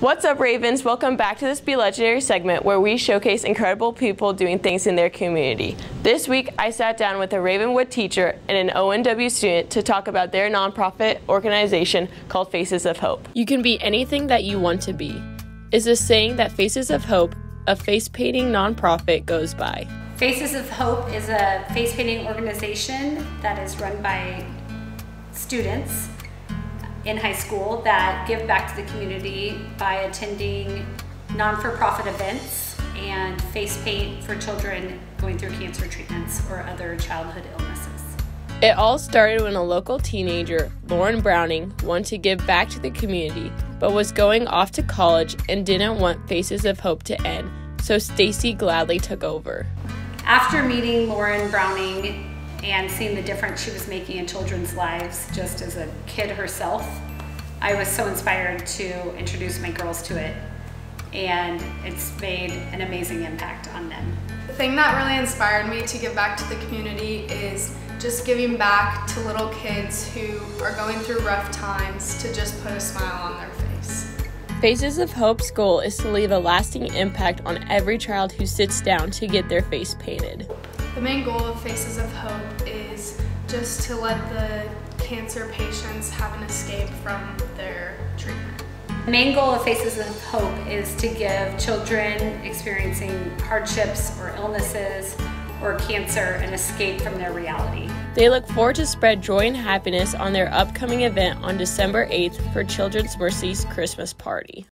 What's up, Ravens? Welcome back to this Be Legendary segment where we showcase incredible people doing things in their community. This week, I sat down with a Ravenwood teacher and an ONW student to talk about their nonprofit organization called Faces of Hope. You can be anything that you want to be, is a saying that Faces of Hope, a face painting nonprofit, goes by. Faces of Hope is a face painting organization that is run by students in high school that give back to the community by attending non-for-profit events and face paint for children going through cancer treatments or other childhood illnesses. It all started when a local teenager, Lauren Browning, wanted to give back to the community, but was going off to college and didn't want Faces of Hope to end, so Stacy gladly took over. After meeting Lauren Browning and seeing the difference she was making in children's lives just as a kid herself, I was so inspired to introduce my girls to it and it's made an amazing impact on them. The thing that really inspired me to give back to the community is just giving back to little kids who are going through rough times to just put a smile on their face. Faces of Hope's goal is to leave a lasting impact on every child who sits down to get their face painted. The main goal of Faces of Hope is just to let the cancer patients have an escape from their treatment. The main goal of Faces of Hope is to give children experiencing hardships or illnesses or cancer an escape from their reality. They look forward to spread joy and happiness on their upcoming event on December 8th for Children's Mercy's Christmas party.